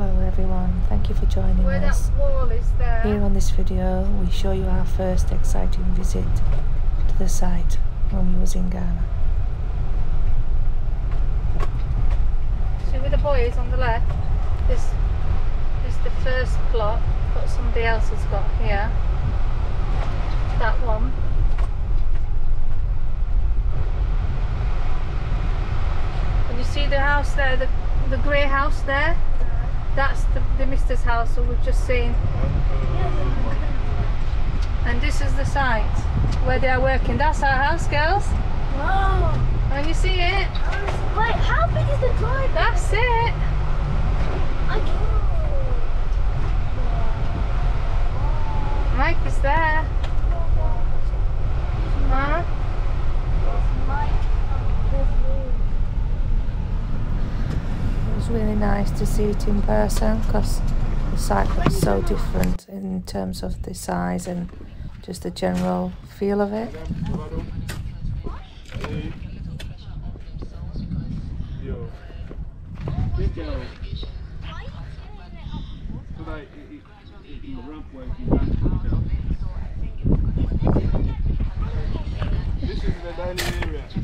Hello everyone, thank you for joining Where us. that wall is there. Here on this video we show you our first exciting visit to the site when we was in Ghana. See where the boy is on the left? This is the first plot that somebody else has got here. That one. And you see the house there, the, the grey house there? That's the, the mister's house that we've just seen. And this is the site where they are working. That's our house, girls. Wow. Can you see it? Wait, how big is the drive? That's it. I can't. Mike is there. Huh? It was really nice to see it in person because the site looks so different in terms of the size and just the general feel of it.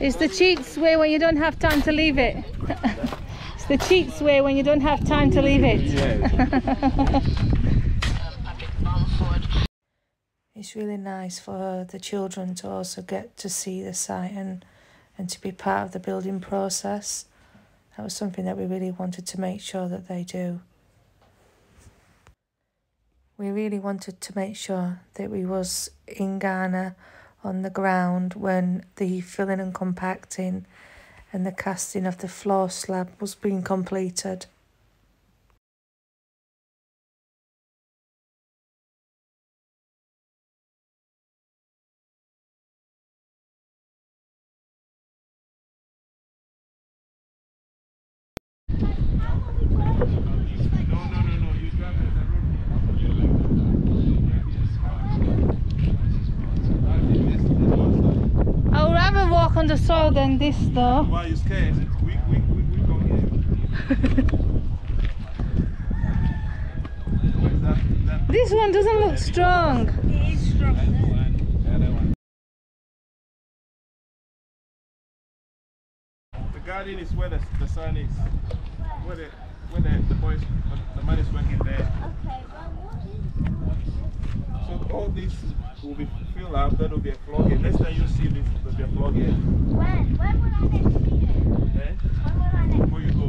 It's the cheats way when you don't have time to leave it. it's the cheats way when you don't have time to leave it. It's really nice for the children to also get to see the site and, and to be part of the building process. That was something that we really wanted to make sure that they do. We really wanted to make sure that we was in Ghana on the ground when the filling and compacting and the casting of the floor slab was being completed. No, no, no, no. You drive on the road. I would rather walk on the soil than this though. Why are you scared? We, we, we, we go here. That? that? This one doesn't look strong. The garden is where the, the sun is. Where the, where the, the boys, the man is working there. Okay, well, what is So all this will be filled up. That will be a floor here. Next time you see this, there will be a floor here. When? When will I next see it? Eh? When will I next Before you go.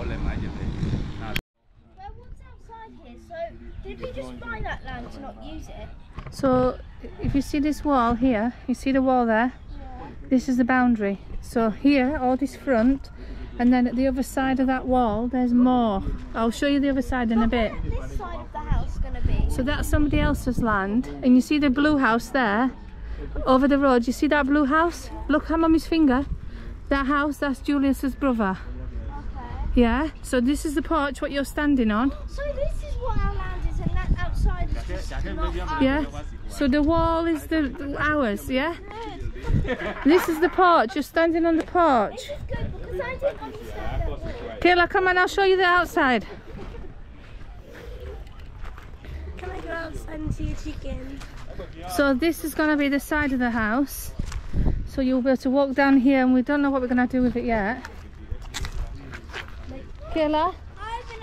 ɔlɛ ma dze bɛ na Well, what's outside here? So, did we just buy that land to not use it? So if you see this wall here, you see the wall there? This is the boundary. So here, all this front, and then at the other side of that wall, there's more. I'll show you the other side in a bit. This side of the house going to be? So that's somebody else's land, and you see the blue house there, over the road. You see that blue house? Look at mummy's finger. That house, that's Julius's brother. Okay. Yeah. So this is the porch, what you're standing on. Oh, so this is what our land is, and that outside is just not ours. Yeah. So the wall is the, the ours. Yeah. This is the porch. You're standing on the porch. This is good because I didn't understand that. Kayla, come on, I'll show you the outside. Can I go outside and see a chicken. So this is going to be the side of the house. So you'll be able to walk down here and we don't know what we're going to do with it yet. Kayla,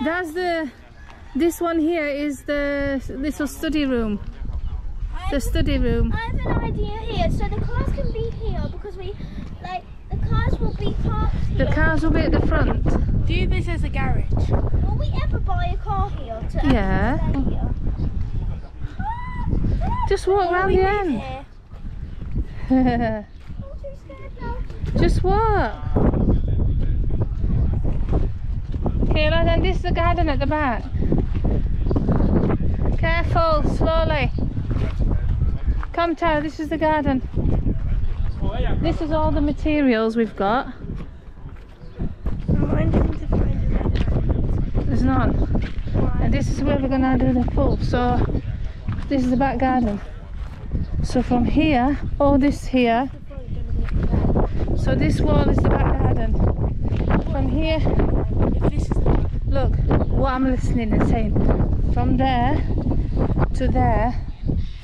that's the, this one here is the little study room. The study room. I have an idea here. So the cars can be here because we, like, the cars will be parked The cars will be at the front. Do this as a garage. Will we ever buy a car here to Yeah. here? Just walk around the end. I'm too scared now. Just walk. Kayla, then this is the garden at the back. Careful, slowly. Come, Tara, this is the garden. This is all the materials we've got. There's none. And this is where we're gonna do the pool. So this is the back garden. So from here, all this here. So this wall is the back garden. From here, look what I'm listening and saying. From there to there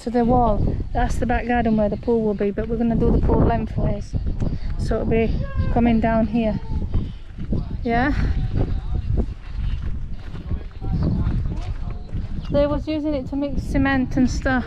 to the wall. That's the back garden where the pool will be. But we're gonna do the pool lengthways. So it'll be coming down here. Yeah. They was using it to mix cement and stuff.